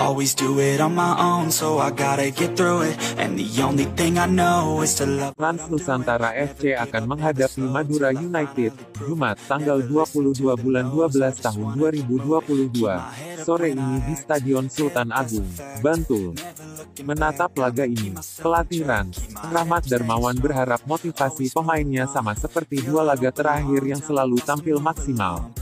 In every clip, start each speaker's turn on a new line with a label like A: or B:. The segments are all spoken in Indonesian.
A: always do it on my own, so I gotta get through it. And the only thing I know is to love.
B: Rans Nusantara FC akan menghadapi Madura United, Jumat, tanggal 22 bulan 12 tahun 2022, sore ini di Stadion Sultan Agung, Bantul. Menatap laga ini, pelatih Rans, Rahmat Darmawan berharap motivasi pemainnya sama seperti dua laga terakhir yang selalu tampil maksimal.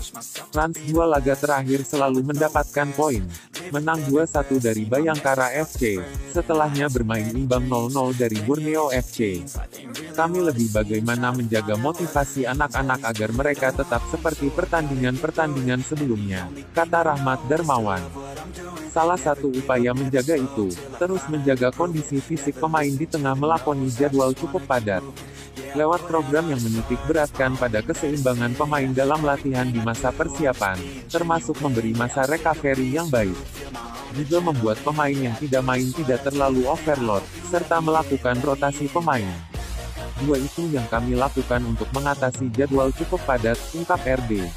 B: Rans dua laga terakhir selalu mendapatkan poin. Menang 2-1 dari Bayangkara FC, setelahnya bermain imbang 0-0 dari Borneo FC. Kami lebih bagaimana menjaga motivasi anak-anak agar mereka tetap seperti pertandingan-pertandingan sebelumnya, kata Rahmat Darmawan. Salah satu upaya menjaga itu, terus menjaga kondisi fisik pemain di tengah melakoni jadwal cukup padat. Lewat program yang menitik beratkan pada keseimbangan pemain dalam latihan di masa persiapan, termasuk memberi masa recovery yang baik. Juga membuat pemain yang tidak main tidak terlalu overload, serta melakukan rotasi pemain. Dua itu yang kami lakukan untuk mengatasi jadwal cukup padat, ungkap RD.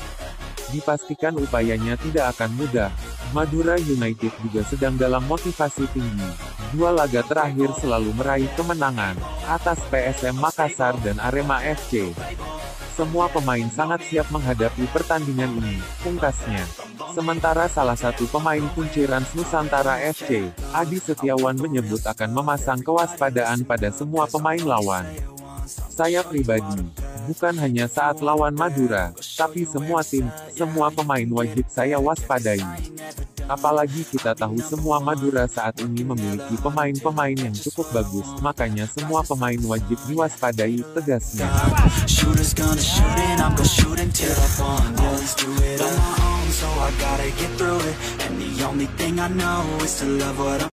B: Dipastikan upayanya tidak akan mudah, Madura United juga sedang dalam motivasi tinggi. Dua laga terakhir selalu meraih kemenangan, atas PSM Makassar dan Arema FC. Semua pemain sangat siap menghadapi pertandingan ini, pungkasnya. Sementara salah satu pemain kunci Rans Nusantara FC, Adi Setiawan menyebut akan memasang kewaspadaan pada semua pemain lawan. Saya pribadi, bukan hanya saat lawan Madura, tapi semua tim, semua pemain wajib saya waspadai. Apalagi kita tahu semua Madura saat ini memiliki pemain-pemain yang cukup bagus, makanya semua pemain wajib diwaspadai, tegasnya.
A: Gotta get through it. And the only thing I know is to love what I'm